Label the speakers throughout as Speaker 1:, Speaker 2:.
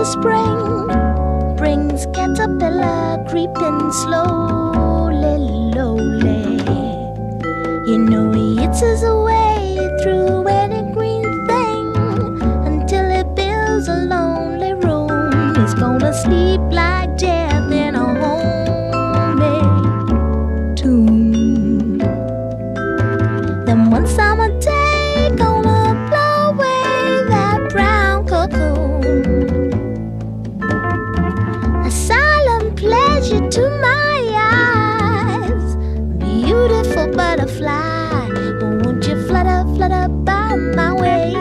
Speaker 1: to spring brings caterpillar creeping slowly, lowly. You know he eats his way through any green thing until he builds a lonely room. He's gonna sleep like death in a homemade tomb. Then one summer butterfly. Won't you flutter, flutter by my way?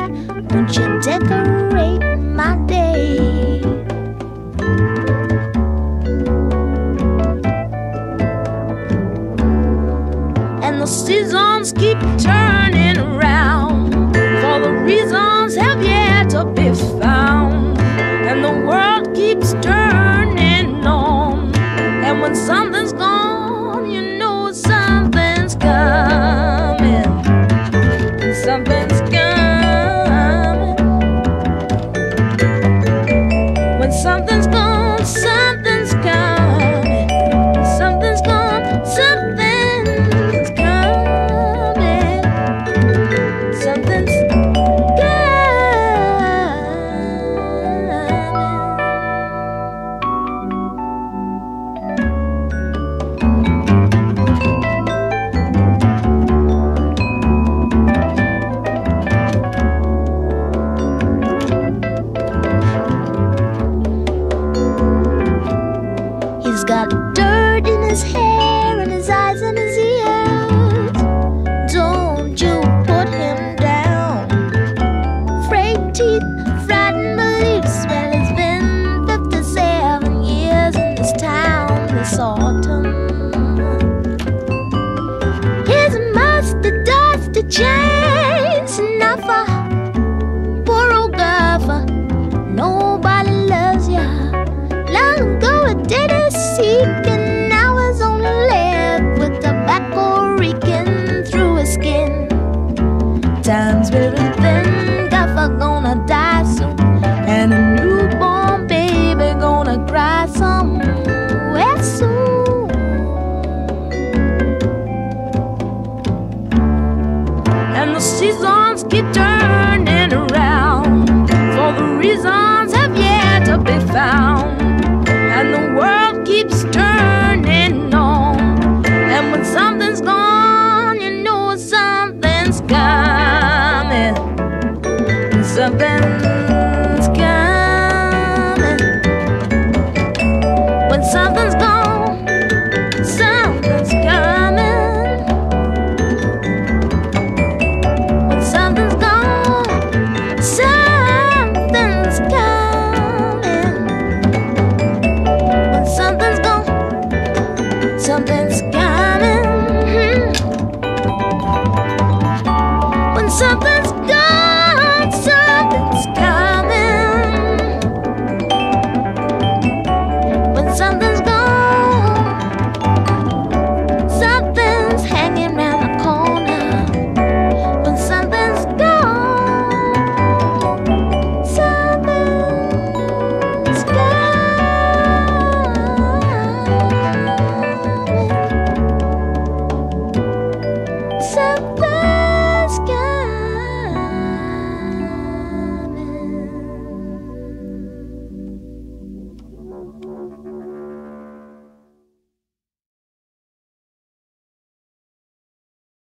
Speaker 1: Won't you decorate my day? and the seasons keep turning around. For the reasons have yet to be found, got dirt in his hair and his eyes and keep turning around for the reasons have yet to be found. And the world keeps turning on. And when something's gone, you know something's coming. Something